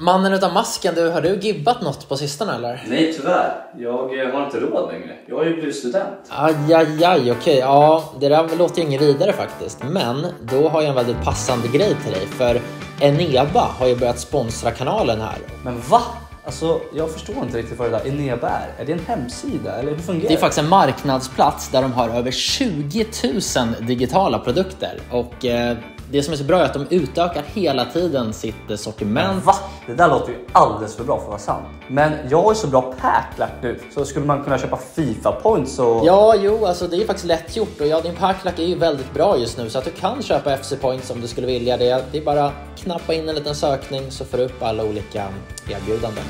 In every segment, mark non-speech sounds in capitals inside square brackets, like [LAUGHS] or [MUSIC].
Mannen utan masken, du, har du gibbat något på sistone eller? Nej tyvärr, jag eh, har inte råd längre. Jag har ju blivit student. Aj, aj, aj, okej. Ja, det där låter ju inget vidare faktiskt. Men då har jag en väldigt passande grej till dig. För Eneba har ju börjat sponsra kanalen här. Men va? Alltså, jag förstår inte riktigt vad det där Eneba är. Är det en hemsida eller hur fungerar Det är faktiskt en marknadsplats där de har över 20 000 digitala produkter. Och eh, det som är så bra är att de utökar hela tiden sitt eh, sortiment. Men va? Det där låter ju alldeles för bra för att vara sant. Men jag har ju så bra packlack nu, så skulle man kunna köpa Fifa points och... Ja, jo, alltså det är faktiskt lätt gjort och ja, din packlack är ju väldigt bra just nu så att du kan köpa FC points om du skulle vilja det. Det är bara knappa in en liten sökning så får du upp alla olika erbjudanden.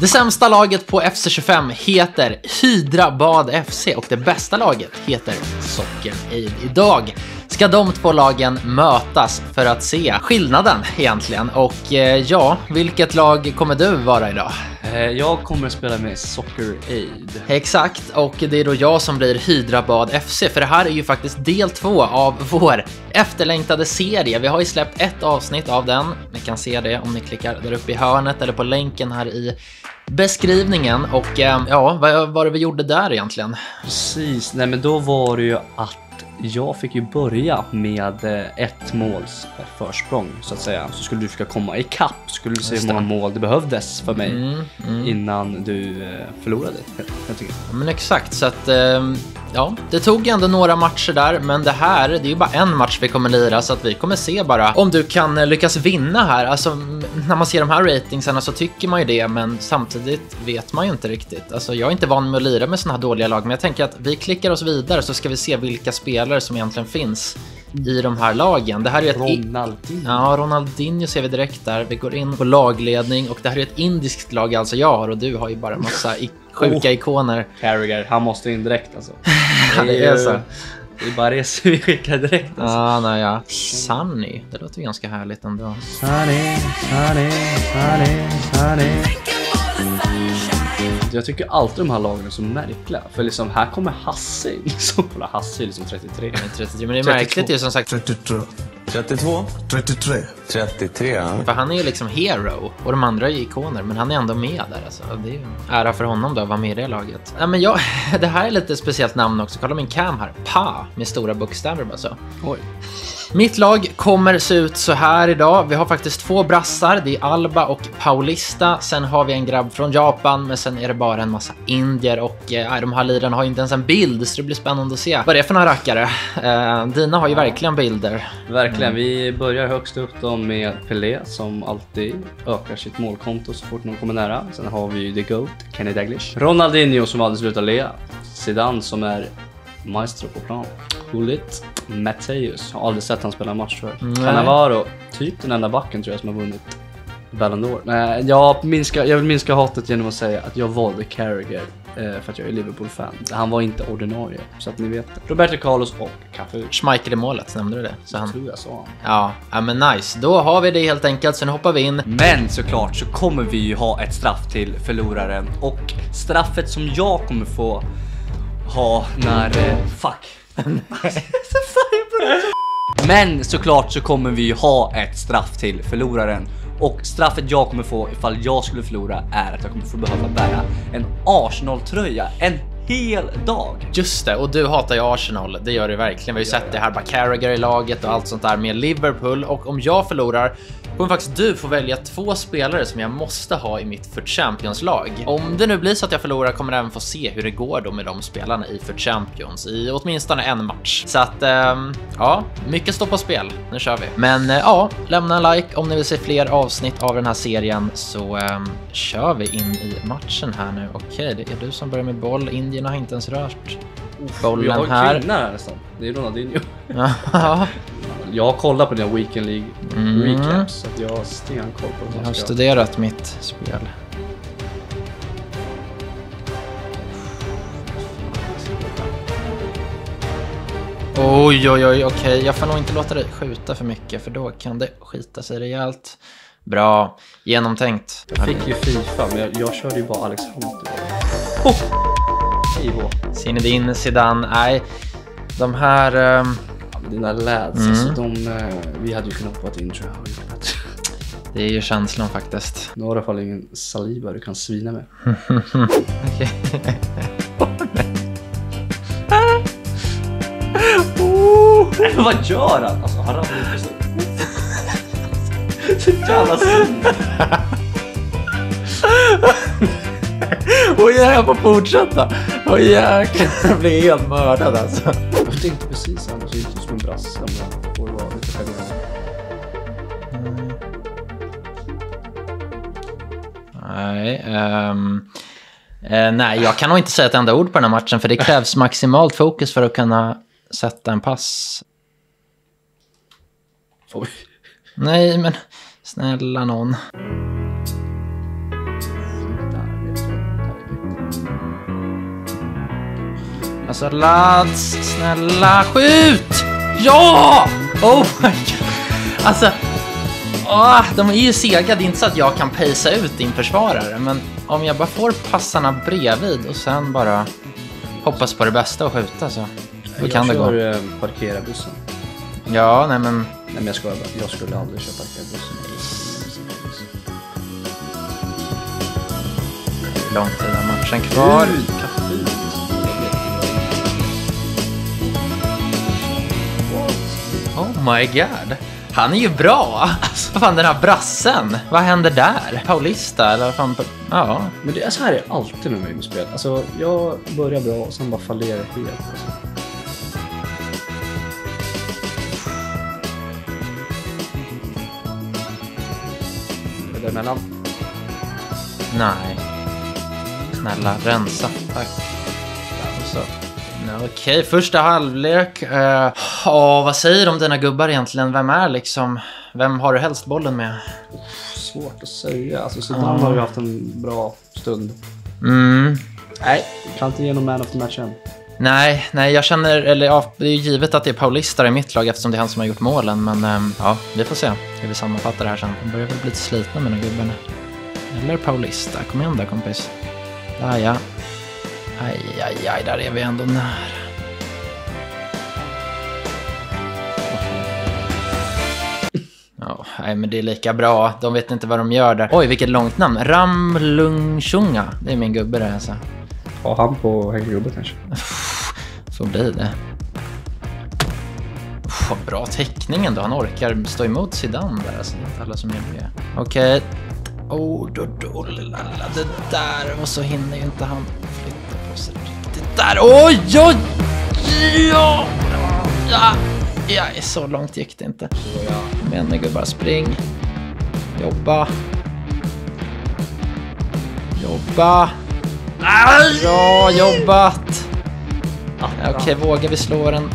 Det sämsta laget på FC25 heter Hydra Bad FC och det bästa laget heter Socker Aid. Idag ska de två lagen mötas för att se skillnaden egentligen. Och eh, ja, vilket lag kommer du vara idag? Eh, jag kommer att spela med Soccer Aid. Exakt, och det är då jag som blir Hydrabad FC, för det här är ju faktiskt del två av [LAUGHS] vår efterlängtade serie. Vi har ju släppt ett avsnitt av den. Ni kan se det om ni klickar där uppe i hörnet eller på länken här i beskrivningen. Och eh, ja, vad var det vi gjorde där egentligen? Precis, nej men då var det ju att jag fick ju börja med eh, ett måls försprång så att säga. Så skulle du försöka komma ikapp, skulle du se hur många mål det behövdes för mig Mm, mm. innan du eh, förlorade. Jag tycker. Men exakt, så att ja, det tog ändå några matcher där, men det här, det är ju bara en match vi kommer lira, så att vi kommer se bara om du kan lyckas vinna här. Alltså, när man ser de här ratingsarna så tycker man ju det, men samtidigt vet man ju inte riktigt. Alltså, jag är inte van med att lira med såna här dåliga lag, men jag tänker att vi klickar oss vidare så ska vi se vilka spelare som egentligen finns i de här lagen. Det här är ett... Ronaldinho. Ja, Ronaldinho ser vi direkt där. Vi går in på lagledning och det här är ett indiskt lag alltså jag har och du har ju bara massa [LAUGHS] sjuka Oh. ikoner. Carragher, han måste in direkt alltså. [LAUGHS] Det är ju- så. Det är bara det som [LAUGHS] vi skickar direkt alltså. Ah, nej, ja. Sunny, det låter ju ganska härligt ändå. Sunny, sunny, sunny, sunny. Jag tycker alltid de här lagen är så märkliga. För liksom här kommer Hasse [LAUGHS] in. Liksom, kolla, Hasse är liksom 33. Men 33, men det är 32. märkligt ju som sagt, 32. 32? 33. 33, ja. för han är ju liksom hero och de andra är ju ikoner, men han är ändå med där alltså. Det är ju ära för honom då att vara med i det laget. Ja, men jag, [LAUGHS] det här är lite speciellt namn också. Kolla min cam här. Pa med stora bokstäver bara så. Oj. Mitt lag kommer se ut så här idag. Vi har faktiskt två brassar. Det är Alba och Paulista. Sen har vi en grabb från Japan, men sen är det bara en massa indier och eh, de här lirarna har inte ens en bild, så det blir spännande att se vad det är för några rackare. Eh, dina har ju verkligen bilder. Verkligen, vi börjar högst upp då med Pelé som alltid ökar sitt målkonto så fort någon kommer nära. Sen har vi ju The GOAT, Kenny Dalglish. Ronaldinho som aldrig slutar le. Zidane som är maestro på plan. Gullit. Matteus, har aldrig sett han spela match. Nej. Cannavaro, typ den enda backen tror jag som har vunnit Ballon d'Or. Men jag, minska, jag vill minska hatet genom att säga att jag valde Carragher eh, för att jag är Liverpool-fan. Han var inte ordinarie, så att ni vet det. Roberto Carlos och Cafu. Schmeichel i målet, nämnde du det? Så han... tror jag sa han. Ja, ja, men nice. Då har vi det helt enkelt. Sen hoppar vi in. Men såklart så kommer vi ju ha ett straff till förloraren och straffet som jag kommer få ha när... Eh, [LAUGHS] fuck. Men såklart så kommer vi ju ha ett straff till förloraren och straffet jag kommer få ifall jag skulle förlora är att jag kommer få behöva bära en Arsenal-tröja en hel dag. Just det, och du hatar ju Arsenal. Det gör du verkligen. Vi har ju sett det här, bara Carragher i laget och allt sånt där med Liverpool. Och om jag förlorar kommer faktiskt du få välja två spelare som jag måste ha i mitt för Champions-lag. Om det nu blir så att jag förlorar kommer jag även få se hur det går då med de spelarna i för Champions i åtminstone en match. Så att ehm, ja, mycket står på spel. Nu kör vi. Men eh, ja, lämna en like om ni vill se fler avsnitt av den här serien så ehm, kör vi in i matchen här nu. Okej, det är du som börjar med boll. Indierna har inte ens rört bollen jag har här. kvinna här nästan. Det är Ronaldinho. [LAUGHS] Ja, Jag har kollat på dina Weekend League Mm. recaps så att jag har stenkoll på jag vad har studerat mitt spel. Oj, oj, oj, okej. Jag får nog inte låta dig skjuta för mycket för då kan det skita sig rejält. Bra, genomtänkt. Jag fick ju Fifa men jag, jag körde ju bara Alex Hunter. Oh! IH. Zinedine, Zidane, nej. De här... men dina lads, Mm. alltså de... eh, vi hade ju kunnat hoppa in tror jag. Det är ju känslan faktiskt. Nu har du i alla fall ingen saliva du kan svina med. Okej. [LAUGHS] Vad gör han? Alltså han ramlar inte så. Så jävla synd. Oj, jag får fortsätta. Oj jäklar, jag blir helt mördad alltså. Jag tänkte Nej, ehm, eh, nej, jag kan nog inte säga ett enda ord på den här matchen för det krävs maximalt fokus för att kunna sätta en pass. Oj. Nej, men snälla någon. Alltså lads, snälla skjut! Ja! Oh my god. Alltså, åh, de är ju sega. Det är inte så att jag kan pacea ut din försvarare, men om jag bara får passarna bredvid och sen bara hoppas på det bästa och skjuta så då kan det jag gå. kör eh, parkera bussen. Ja, nej men Nej men jag skojar bara. Jag skulle aldrig köra parkera bussen. hur lång tid är matchen kvar? Oh my god. Han är ju bra! Alltså, vad fan, den här brassen. Vad händer där? Paulista eller vad fan? Ja. Men det så här är det alltid med mig med spel. Alltså jag börjar bra och sen bara fallerar helt. Alltså. Är det emellan? Nej. Snälla, rensa. Tack. Så. Ja, Okej, första halvlek. Uh, vad säger om dina gubbar egentligen? Vem är liksom... Vem har du helst bollen med? Svårt att säga. Alltså Zidane har ju haft en bra stund. Mm. Nej, kan inte ge någon man of the match än. Nej, nej, jag känner... Eller ja, det är ju givet att det är Paulista i mitt lag eftersom det är han som har gjort målen. Men ehm, ja, vi får se hur vi sammanfattar det här sen. De börjar väl bli lite slitna med de gubbarna. Eller Paulista. Kom igen där kompis. Där ja. Aj, aj, aj, där är vi ändå nära. [LAUGHS] Ja, nej men det är lika bra. De vet inte vad de gör där. Oj, vilket långt namn. Ramlungshunga. Det är min gubbe där alltså. Har han på hängjobbet kanske? Får bli det. Uff, vad bra täckning ändå. Han orkar stå emot Zidane där. Alltså, det är inte alla som gör det. Okej. Oh, då, då, lala, det där. Och så hinner ju inte han flytta sig riktigt där. Oj, oj! Ja! Ja! ja så långt gick det inte. Men gubbar, spring. Jobba. Jobba. Bra jobbat! Ja, Okej, vågar vi slå den?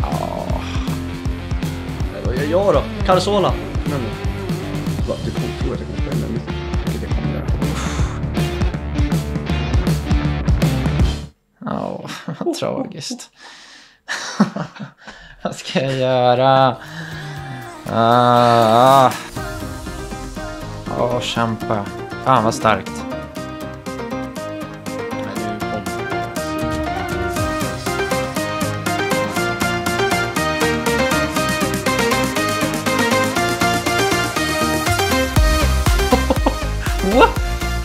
Ja. Vad gör jag då? Men, Va, du kommer tro att jag kommer spela med Vilket Vad tragiskt. [LAUGHS] vad ska jag göra? Ah. ah. Ja, kämpa. Fan vad starkt. [LAUGHS]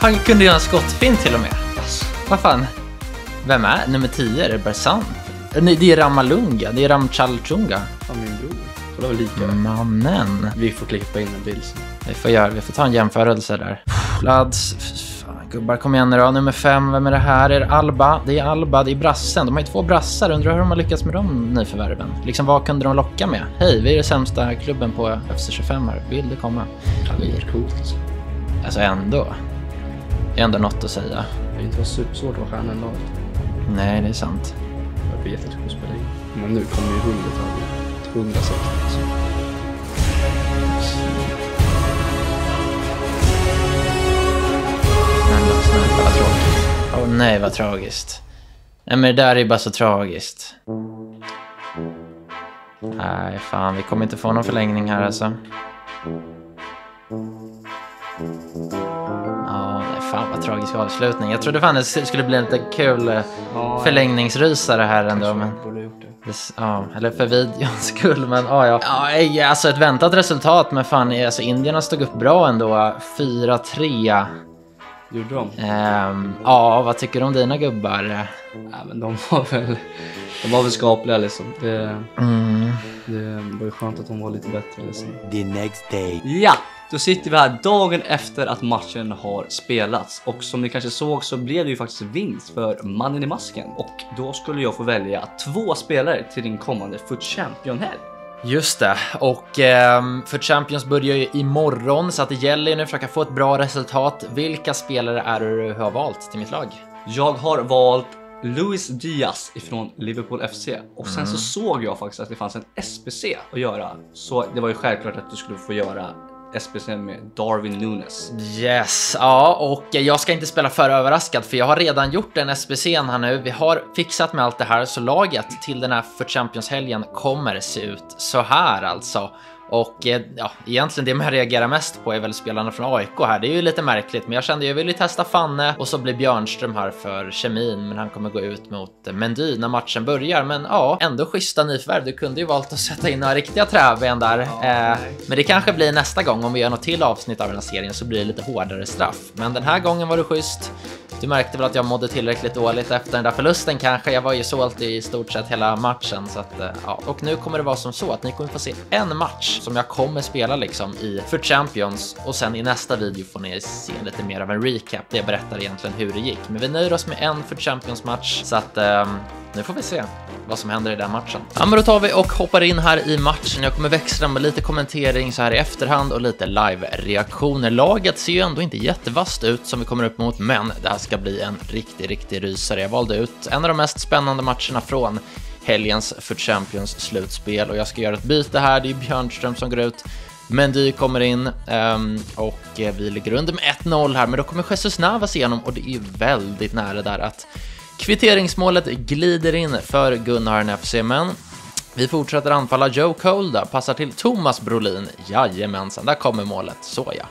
Han kunde göra en skottfint till och med. Vad fan? Vem är nummer 10? Är det Bersant? Eh, Nej, det är Ramalunga. Det är Ramchalchunga. Fan min bror. Så det var lika. Mannen. Vi får klippa in en bild sen. Vi får, göra, vi får ta en jämförelse där. Lads, fan, gubbar kom igen nu då. Nummer fem, vem är det här? Är det Alba? Det är Alba, det är brassen. De har ju två brassar. Undrar hur de har lyckats med de nyförvärven. Liksom vad kunde de locka med? Hej, vi är den sämsta klubben på FC25 här. Vill du komma? Det hade varit coolt alltså. Alltså ändå. Det är ändå något att säga. Det är inte var supersvårt att vara stjärna i laget. Nej, det är sant. Jag vet att jag skulle spela in. Men nu kommer ju hullet här. 160 alltså. Snälla, snälla, vad tråkigt. Åh nej, vad tragiskt. Nej, men det där är bara så tragiskt. Nej, fan, vi kommer inte få någon förlängning här alltså. Tragisk avslutning. Jag trodde fan det skulle bli en lite kul eh, förlängningsrysare här ändå, men... Det- Ja, eller för videons [LAUGHS] skull, men ja, ja. ja. Alltså ett väntat resultat, men fan, alltså indierna stod upp bra ändå. 4-3. Gjorde de? Ehm, ja, vad tycker du om dina gubbar? Ja, men de var väl, de var väl skapliga liksom. Det, Mm. det var ju skönt att de var lite bättre liksom. The next day. Ja, då sitter vi här dagen efter att matchen har spelats och som ni kanske såg så blev det ju faktiskt vinst för mannen i masken och då skulle jag få välja två spelare till din kommande Foot Champion-helg. Just det, och ehm, för Champions börjar ju imorgon så att det gäller ju nu att försöka få ett bra resultat. Vilka spelare är det du har valt till mitt lag? Jag har valt Luis Diaz ifrån Liverpool FC och sen så såg jag faktiskt att det fanns en SPC att göra. Så det var ju självklart att du skulle få göra SPC med Darwin Nunes. Yes, ja, och jag ska inte spela för överraskad för jag har redan gjort en SBC'n här nu. Vi har fixat med allt det här så laget till den här för Champions-helgen kommer se ut så här alltså. Och eh, ja, egentligen det man reagerar mest på är väl spelarna från AIK här. Det är ju lite märkligt, men jag kände jag ville testa Fanne och så blir Björnström här för kemin, men han kommer gå ut mot Mendy när matchen börjar. Men ja, ändå schyssta nyförvärv. Du kunde ju valt att sätta in några riktiga träben där. Eh, men det kanske blir nästa gång om vi gör något till avsnitt av den här serien så blir det lite hårdare straff. Men den här gången var du schysst. Du märkte väl att jag mådde tillräckligt dåligt efter den där förlusten kanske. Jag var ju sålt i stort sett hela matchen så att eh, ja, och nu kommer det vara som så att ni kommer få se en match som jag kommer spela liksom i för Champions och sen i nästa video får ni se lite mer av en recap där jag berättar egentligen hur det gick. Men vi nöjer oss med en för Champions match så att um, nu får vi se vad som händer i den matchen. Ja, men då tar vi och hoppar in här i matchen. Jag kommer växla med lite kommentering så här i efterhand och lite live-reaktioner. Laget ser ju ändå inte jättevast ut som vi kommer upp mot, men det här ska bli en riktig, riktig rysare. Jag valde ut en av de mest spännande matcherna från helgens för Champions slutspel och jag ska göra ett byte här. Det är Björnström som går ut. Mendy kommer in ehm, och eh, vi ligger under med 1-0 här, men då kommer Jesus Navas igenom och det är ju väldigt nära där att Kvitteringsmålet glider in för Gunnarn FC, men vi fortsätter anfalla Joe Colda, passar till Thomas Brolin. Jajamensan, där kommer målet. Så ja.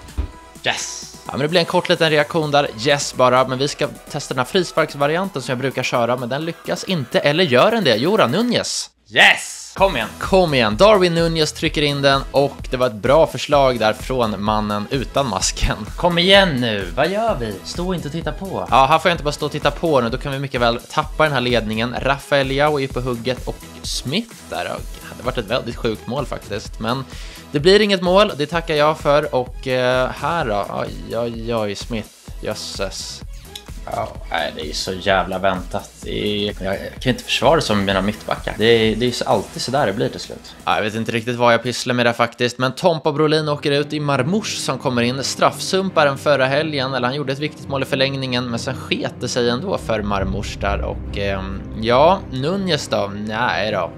Yes! Ja, men det blir en kort liten reaktion där, yes bara, men vi ska testa den här frisparksvarianten som jag brukar köra, men den lyckas inte, eller gör den det? Jora Nunez. Yes! Kom igen! Kom igen! Darwin Nunez trycker in den och det var ett bra förslag där från mannen utan masken. Kom igen nu, vad gör vi? Stå inte och titta på. Ja, här får jag inte bara stå och titta på nu, då kan vi mycket väl tappa den här ledningen. Rafael Leao är på hugget och Smith där, det varit ett väldigt sjukt mål faktiskt, men det blir inget mål, det tackar jag för och eh, här då, oj, oj, oj, Smith, jösses. Ja, det är så jävla väntat. Är, jag, kan inte försvara det som mina mittbackar. Det är, det är alltid så där det blir till slut. Ja, jag vet inte riktigt vad jag pysslar med där faktiskt, men Tompa Brolin åker ut i Marmouche som kommer in. Straffsumparen förra helgen, eller han gjorde ett viktigt mål i förlängningen, men sen sket det sig ändå för Marmouche där och ehm, ja, Nunez då? Nej då.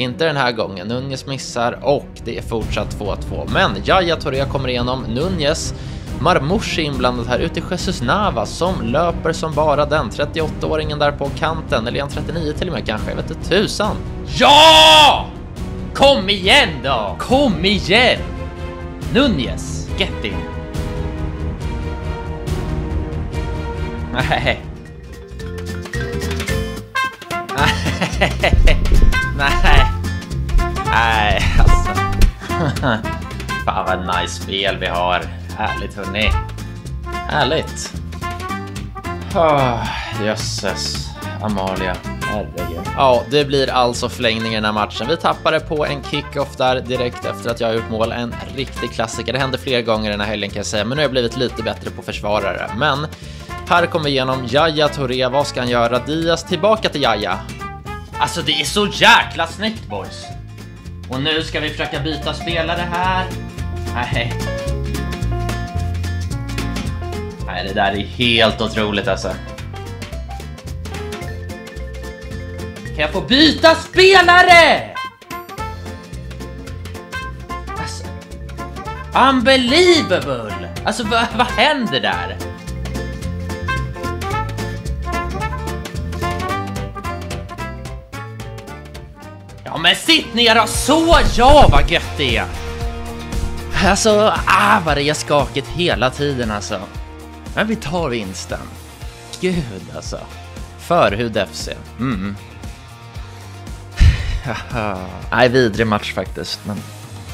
Inte den här gången. Nunez missar och det är fortsatt 2-2. Men Jaya Touré kommer igenom. Nunez Marmouche inblandad här ute i Jesus Navas som löper som bara den. 38-åringen där på kanten, eller är han 39 till och med kanske? Jag vet inte tusan. Ja! Kom igen då! Kom igen! Nunez, get in. Nej. Nej. Nej, alltså. [LAUGHS] Fan vad nice spel vi har. Härligt hörni. Härligt. Oh, jösses. Amalia. Herregud. Ja, det blir alltså förlängning i den här matchen. Vi tappade på en kick-off där direkt efter att jag gjort mål. En riktig klassiker. Det hände fler gånger den här helgen kan jag säga, men nu har jag blivit lite bättre på försvarare. Men här kommer vi igenom Jaja Touré. Vad ska han göra? Diaz tillbaka till Jaja. Alltså det är så jäkla snyggt boys. Och nu ska vi försöka byta spelare här. Nej. Nej, det där är helt otroligt alltså. Kan jag få byta spelare? Alltså. Unbelievable! Alltså vad, vad händer där? Men sitt ner och så ja vad gött det är! Alltså, ah vad det är skakigt hela tiden alltså. Men vi tar vinsten. Gud alltså. Förhud FC. Mm. [LAUGHS] Nej, vidrig match faktiskt. Men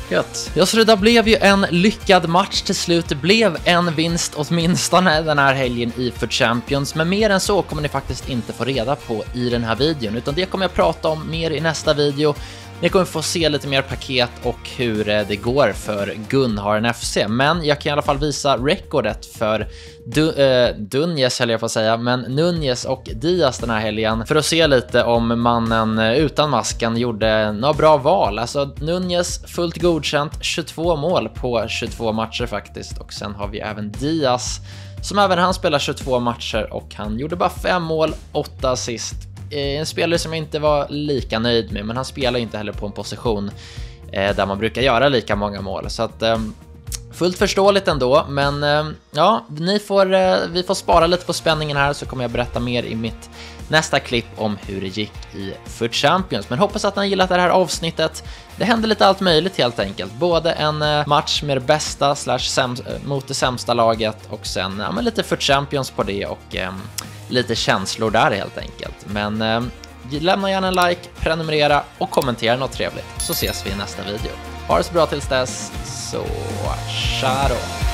Gött. Ja, så det där blev ju en lyckad match till slut. Det blev en vinst åtminstone den här helgen i för Champions, men mer än så kommer ni faktiskt inte få reda på i den här videon, utan det kommer jag prata om mer i nästa video. Ni kommer få se lite mer paket och hur eh, det går för Gunharen FC, men jag kan i alla fall visa rekordet för du, eh, Dunjes höll jag på att säga, men Nunjes och Diaz den här helgen. För att se lite om mannen eh, utan masken gjorde några bra val. Alltså Nunjes fullt godkänt, 22 mål på 22 matcher faktiskt. Och sen har vi även Diaz som även han spelar 22 matcher och han gjorde bara 5 mål, 8 assist. Eh, en spelare som jag inte var lika nöjd med, men han spelar inte heller på en position eh, där man brukar göra lika många mål. Så att eh, fullt förståeligt ändå, men ja, ni får, vi får spara lite på spänningen här så kommer jag berätta mer i mitt nästa klipp om hur det gick i Foot Champions. Men hoppas att ni har gillat det här avsnittet. Det hände lite allt möjligt helt enkelt. Både en match med det bästa slash mot det sämsta laget och sen ja, men lite Foot Champions på det och eh, lite känslor där helt enkelt. Men eh, lämna gärna en like, prenumerera och kommentera något trevligt så ses vi i nästa video. Ha det så bra tills dess, så tja då!